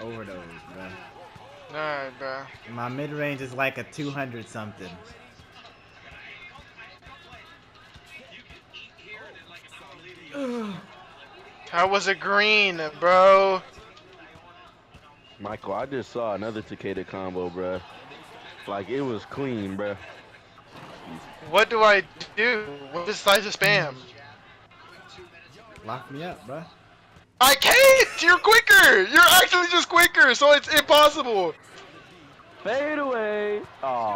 overdose, bro. Alright, bro. My mid range is like a 200 something. How was it green, bro? Michael, I just saw another Takeda combo, bro. Like, it was clean, bro. What do I do? What is size of spam? Lock me up, bro. I can't! You're quicker! You're actually just quicker, so it's impossible! Fade away! Aw.